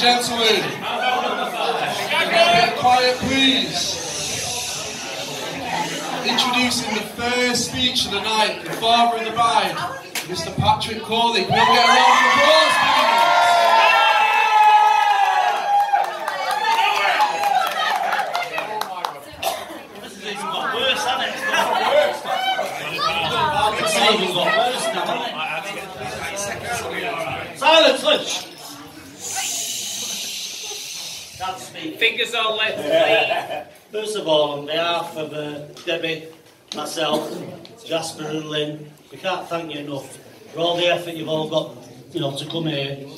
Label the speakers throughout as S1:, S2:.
S1: gentlemen. Get quiet, please. Introducing the first speech of the night, the father of the bride, Mr. Patrick Corley. Can we get a round of applause, please?
S2: This has even got worse, hasn't it? It's even got worse now, hasn't it? Silence, Lynch! That's me.
S3: Fingers on left,
S2: First of all, on behalf of uh, Debbie, myself, Jasper and Lynn, we can't thank you enough for all the effort you've all got, you know, to come here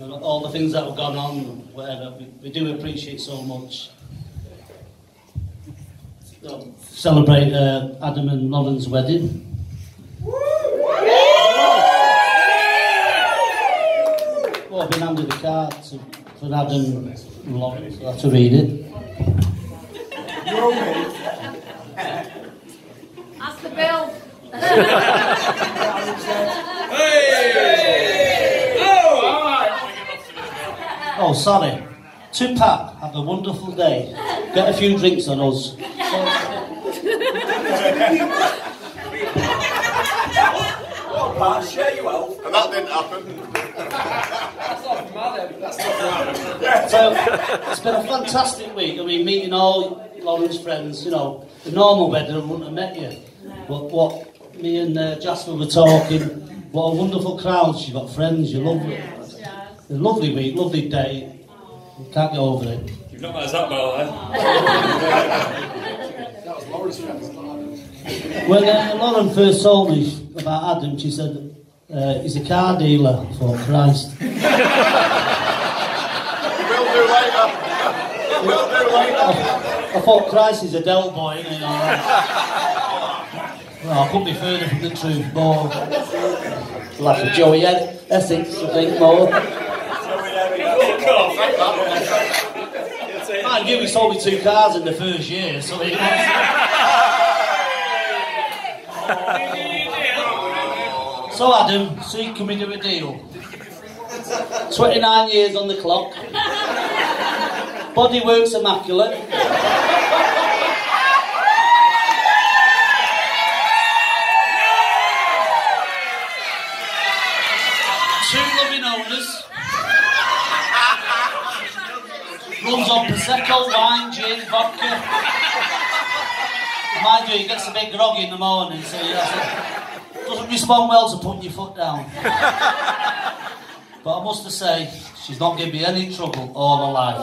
S2: and all the things that have gone on, whatever. We, we do appreciate so much. So, celebrate uh, Adam and Lauren's wedding. Well, I've been handed a card to, for Adam and Lauren, so I have to read it.
S4: That's the bill.
S2: Oh, sorry. Tupac, have a wonderful day. Get a few drinks on us. well, Pat, share your wealth.
S5: And that didn't happen.
S2: So, it's been a fantastic week. I mean, meeting all Lauren's friends, you know, the normal wedding I wouldn't have met you. But what me and uh, Jasper were talking, what a wonderful crowd. You've got friends, you're lovely. A lovely week, lovely day. Can't get over it.
S6: You've not met us that well, eh?
S2: When uh, Lauren first told me about Adam, she said, uh, he's a car dealer, for Christ.
S5: We'll do later. We'll do later.
S2: I thought Christ is a Del boy, isn't he? Well, I couldn't be further from the truth, more. Like a Joey Essex, I think, more. Mind you, he sold me two cars in the first year, so he So, Adam, see, can we do a deal? 29 years on the clock. Body works immaculate. Two loving owners. Runs on Prosecco, wine, gin, vodka. Mind you, he gets a bit groggy in the morning, so doesn't respond well to putting your foot down. But I must have say, she's not giving me any trouble all her life.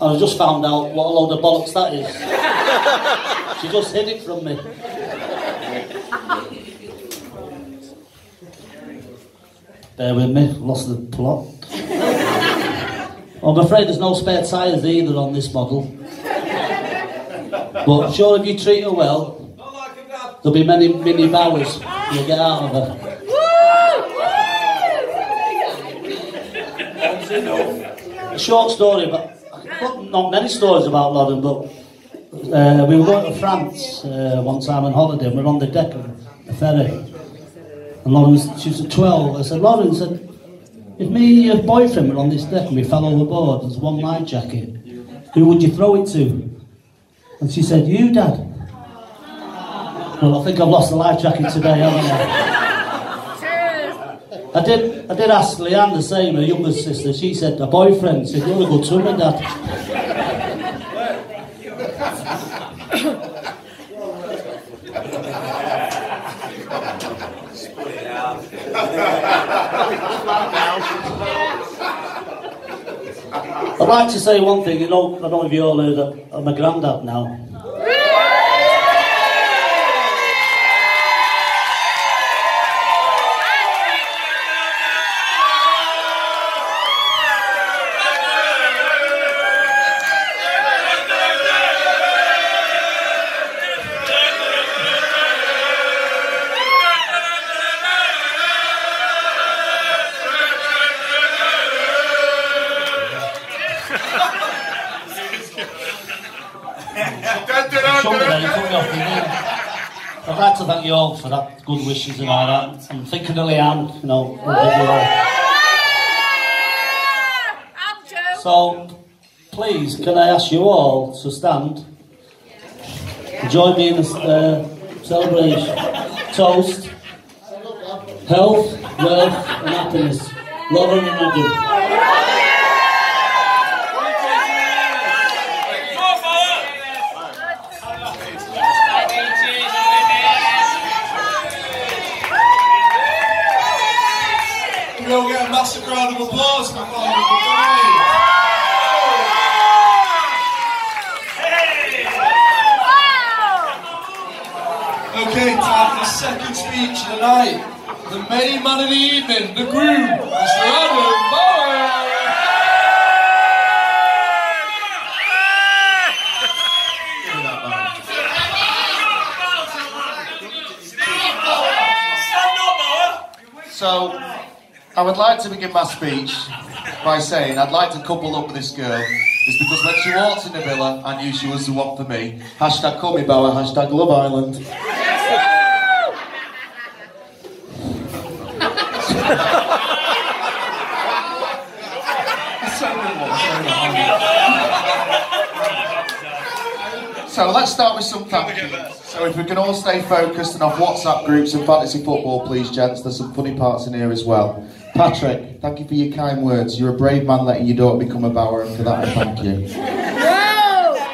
S2: And I just found out what a load of bollocks that is. she just hid it from me. Bear with me, lost the plot. I'm afraid there's no spare tyres either on this model. But sure, if you treat her well, there'll be many mini Bauers you'll get out of her. A short story, but not many stories about Lauren, but uh, we were going to France uh, one time on holiday and we are on the deck of the ferry. And Lauren was, she was 12. I said, Lauren, said, if me and your boyfriend were on this deck and we fell overboard, there's one life jacket, who would you throw it to? And she said, you, Dad. Well, I think I've lost the life jacket today, haven't I?
S4: Cheers.
S2: I did, I did ask Leanne the same, her younger sister. She said, a boyfriend. Said, you're a good swimmer, Dad. I'd like to say one thing. You know, I don't know if you all heard that I'm a granddad now. For that good wishes and all that. I'm thinking of Leanne, you know. So, please, can I ask you all to stand? Join me in the uh, celebration. Toast, health, wealth, and happiness. Love and Adam.
S1: Can we all get a massive round of applause for Father Okay, time for the second speech of the night. The main man of the evening, the groom, Mr. Adam Bauer.
S5: So, I would like to begin my speech by saying I'd like to couple up with this girl. It's because when she walked in the villa, I knew she was the one for me. Hashtag call me Bauer, hashtag Love Island. So let's start with some yous. So if we can all stay focused and off WhatsApp groups and fantasy football, please, gents. There's some funny parts in here as well. Patrick, thank you for your kind words. You're a brave man letting your daughter become a Bauer, and for that I thank you.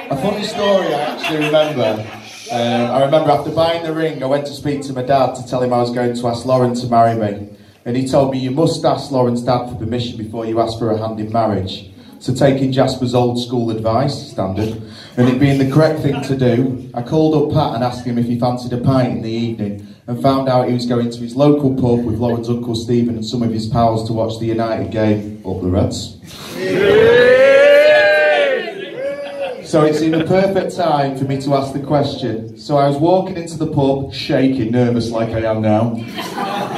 S5: A funny story I actually remember. Um, I remember after buying the ring, I went to speak to my dad to tell him I was going to ask Lauren to marry me. And he told me, You must ask Lauren's dad for permission before you ask for a hand in marriage. So, taking Jasper's old school advice, standard, and it being the correct thing to do, I called up Pat and asked him if he fancied a pint in the evening and found out he was going to his local pub with Lauren's Uncle Stephen and some of his pals to watch the United game, up the Reds. So it seemed the perfect time for me to ask the question. So I was walking into the pub, shaking, nervous like I am now.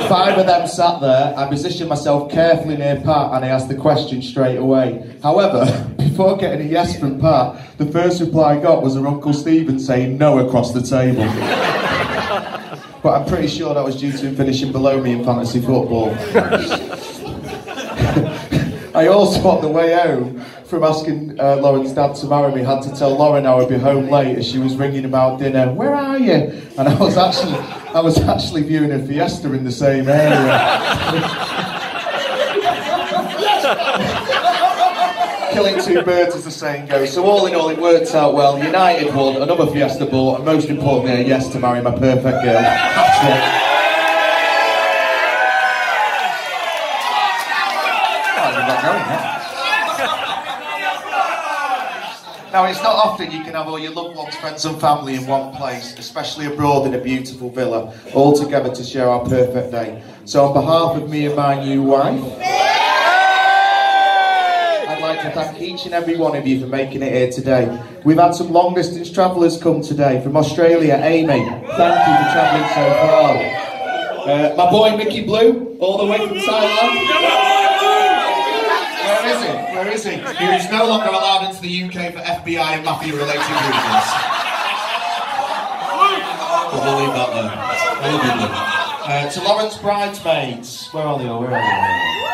S5: Five of them sat there. I positioned myself carefully near Pat and I asked the question straight away. However, before getting a yes from Pat, the first reply I got was her Uncle Stephen saying no across the table. But I'm pretty sure that was due to him finishing below me in fantasy football. I also, on the way home from asking uh, Lauren's dad to marry me, had to tell Lauren I would be home late as she was ringing about dinner. Where are you? And I was actually, I was actually viewing a fiesta in the same area. Killing two birds, as the saying goes. So all in all, it worked out well. United won, another fiesta bought, and most importantly, a yes to marry my perfect girl. Now, it's not often you can have all your loved ones, friends, and family in one place, especially abroad in a beautiful villa, all together to share our perfect day. So, on behalf of me and my new wife, to thank each and every one of you for making it here today. We've had some long distance travellers come today from Australia. Amy, thank you for travelling so far. Uh, my boy Mickey Blue, all the way from Thailand. Where is he? Where is he? He's no longer allowed into the UK for FBI and mafia related reasons. But we'll leave that there. Uh, to Lauren's Bridesmaids. Where are they all? Where are they?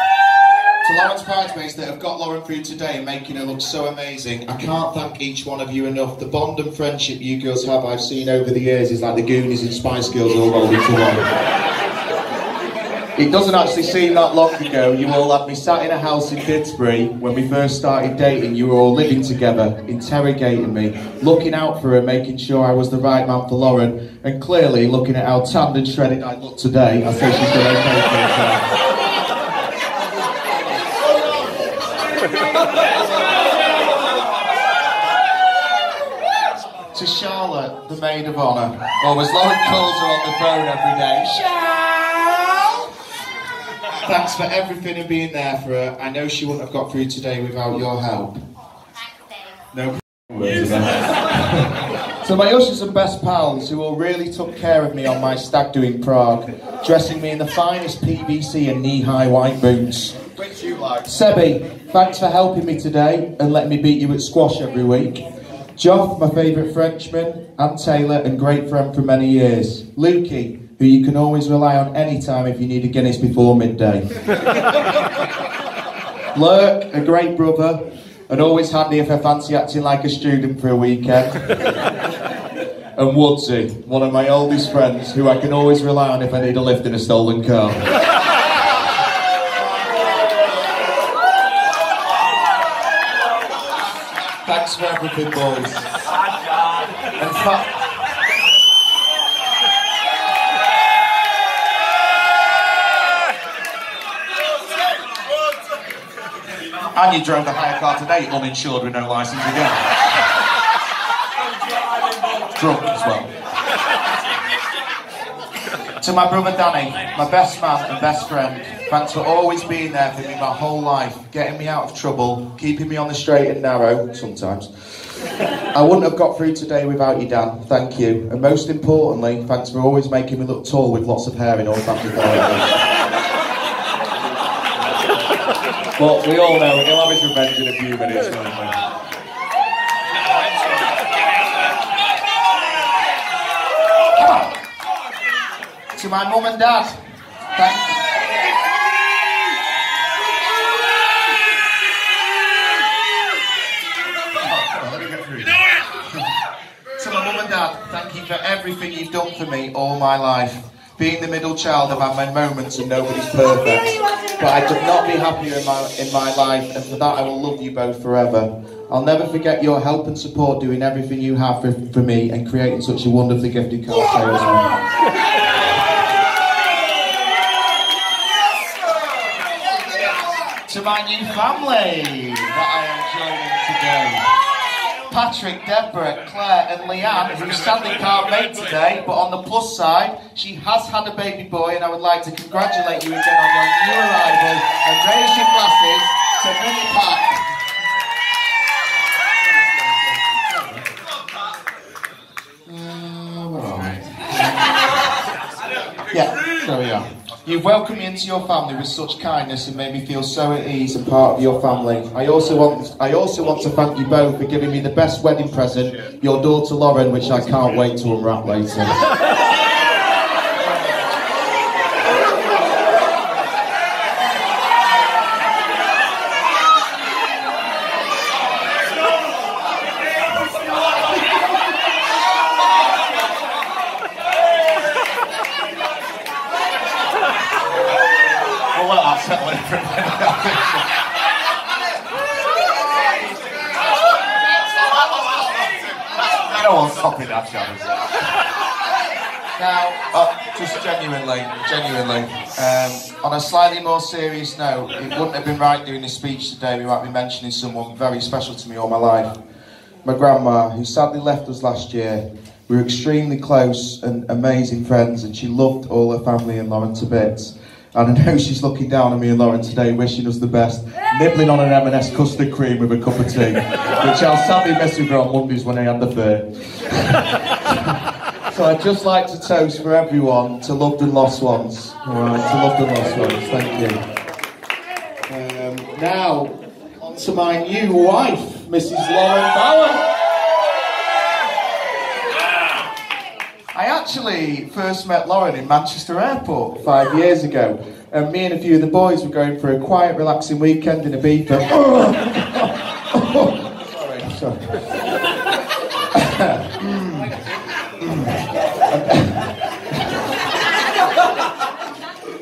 S5: To Lauren's Bridesmaids that have got Lauren through today and making her look so amazing. I can't thank each one of you enough. The bond and friendship you girls have, I've seen over the years, is like the Goonies and Spice Girls all rolled into one. It doesn't actually seem that long ago. You all had me sat in a house in Didsbury when we first started dating. You were all living together, interrogating me, looking out for her, making sure I was the right man for Lauren, and clearly looking at how tanned and shredded I look today. I say she's done okay for herself. To Charlotte, the maid of honour. Or as Lauren calls her on the phone every day, Charlotte! Thanks for everything and being there for her. I know she wouldn't have got through today without your help. No words So my ushers and best pals who all really took care of me on my stag do in Prague, dressing me in the finest PVC and knee-high white boots.
S6: Which you like?
S5: Sebi, thanks for helping me today and letting me beat you at squash every week. Joff, my favourite Frenchman, and Taylor, and great friend for many years. Lukey, who you can always rely on any time if you need a Guinness before midday. Lurk, a great brother. And always handy if I fancy acting like a student for a weekend. and Woodsy, one of my oldest friends, who I can always rely on if I need a lift in a stolen car. Thanks for everything, boys. And fa- And you drove the hire car today, uninsured with no licence again. Drunk as well. to my brother Danny, my best man and best friend, thanks for always being there for me my whole life, getting me out of trouble, keeping me on the straight and narrow, sometimes. I wouldn't have got through today without you, Dan. Thank you. And most importantly, thanks for always making me look tall with lots of hair in all family photos. But we all know he'll have his revenge in a few minutes. To my mum and dad. Thank To my mum and dad, thank you for everything you've done for me all my life. Being the middle child, I've had my moments and nobody's perfect. But I could not be happier in my, in my life, and for that I will love you both forever. I'll never forget your help and support doing everything you have for, for me and creating such a wonderfully gifted car salesman. to my new family that I am joining today. Patrick, Deborah, Claire, and Leanne, who sadly can't make today, but on the plus side, she has had a baby boy, and I would like to congratulate you again on your new arrival and raise your glasses to Mini Pat. Uh, are we? Yeah, You've welcomed me into your family with such kindness and made me feel so at ease and part of your family. I also want I also want to thank you both for giving me the best wedding present, your daughter Lauren, which I can't wait to unwrap later. Well, well, I'll settle it That, Shadows. Now, uh, just genuinely, genuinely, um, on a slightly more serious note, it wouldn't have been right doing this speech today without me mentioning someone very special to me all my life. My grandma, who sadly left us last year. We were extremely close and amazing friends, and she loved all her family and Lauren to bits. And I know she's looking down on me and Lauren today, wishing us the best, nibbling on an M&S custard cream with a cup of tea, which I'll sadly miss with her on Mondays when I have the fair. so I'd just like to toast for everyone to loved and lost ones. All right, to loved and lost ones. Thank you. Um, now, on to my new wife, Mrs. Lauren Bauer. Actually first met Lauren in Manchester Airport five years ago. And me and a few of the boys were going for a quiet, relaxing weekend in Ibiza. sorry, sorry.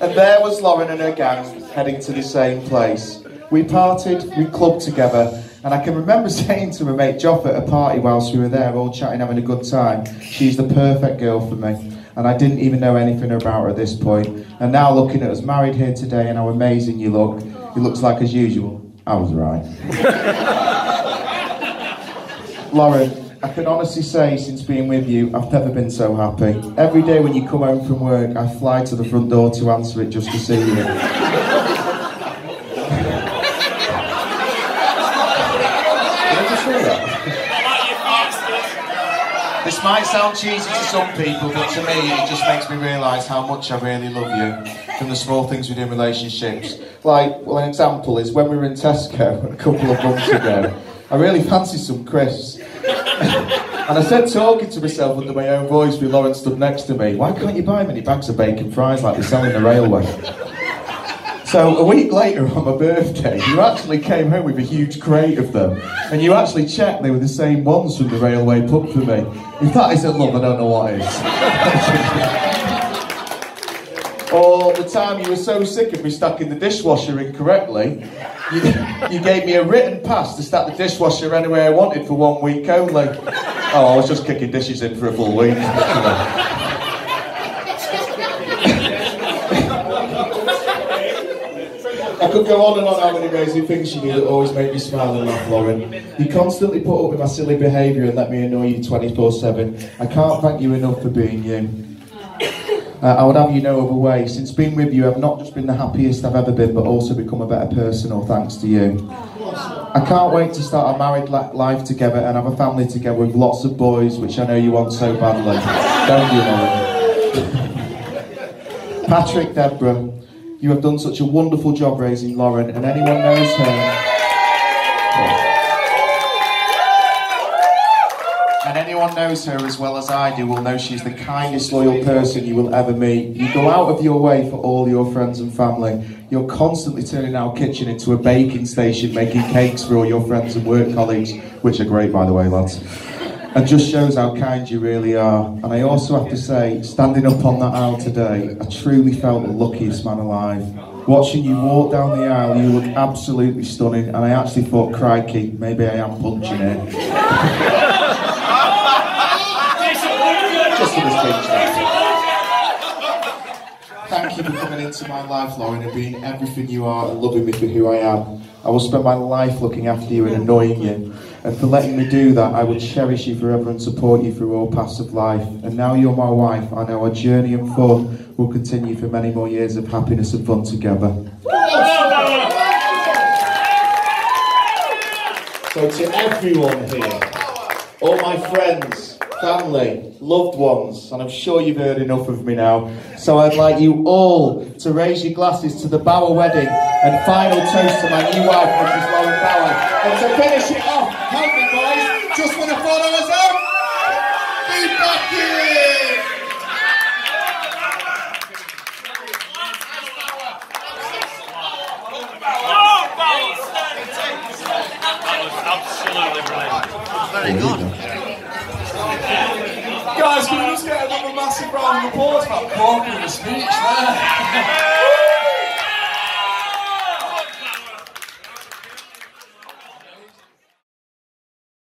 S5: and there was Lauren and her gang heading to the same place. We parted, we clubbed together, and I can remember saying to my mate Joff at a party whilst we were there, all chatting, having a good time, she's the perfect girl for me. And I didn't even know anything about her at this point. And now looking at us married here today and how amazing you look, it looks like as usual. I was right. Lauren, I can honestly say since being with you, I've never been so happy. Every day when you come home from work, I fly to the front door to answer it just to see you. Did I just say that? This might sound cheesy to some people, but to me, it just makes me realise how much I really love you from the small things we do in relationships. Like, well, an example is when we were in Tesco a couple of months ago, I really fancied some crisps. and I said, talking to myself under my own voice with Lauren stood next to me, why can't you buy many bags of bacon fries like they sell in the railway? So a week later on my birthday, you actually came home with a huge crate of them, and you actually checked they were the same ones from the railway pub for me. If that isn't love, I don't know what is. or the time you were so sick of me stacking the dishwasher incorrectly, you, you gave me a written pass to stack the dishwasher anywhere I wanted for one week only. Oh, I was just kicking dishes in for a full week. I could go on and on how many amazing things you do that always make me smile and laugh, Lauren. You constantly put up with my silly behaviour and let me annoy you 24 7. I can't thank you enough for being you. Uh, I would have you no other way. Since being with you, I've not just been the happiest I've ever been, but also become a better person, all thanks to you. I can't wait to start a married life together and have a family together with lots of boys, which I know you want so badly. Don't you, Lauren? Patrick, Deborah, you have done such a wonderful job raising Lauren, and anyone knows her. And anyone knows her as well as I do will know she's the kindest, loyal person you will ever meet. You go out of your way for all your friends and family. You're constantly turning our kitchen into a baking station, making cakes for all your friends and work colleagues, which are great, by the way, lads. And just shows how kind you really are. And I also have to say, standing up on that aisle today, I truly felt the luckiest man alive. Watching you walk down the aisle, you look absolutely stunning, and I actually thought, crikey, maybe I am punching it. Just for speech. Thank you for coming into my life, Lauren, and being everything you are and loving me for who I am. I will spend my life looking after you and annoying you. And for letting me do that, I will cherish you forever and support you through all paths of life. And now you're my wife, know our journey and fun will continue for many more years of happiness and fun together. So to everyone here, all my friends, family, loved ones, and I'm sure you've heard enough of me now. So I'd like you all to raise your glasses to the Bauer wedding and final toast to my new wife, Mrs. Lauren Bauer. And to finish it off, help me boys, just want to follow us up. Be back here.
S3: Absolutely brilliant.
S1: Guys, can we just get another massive round of applause for that the speech there?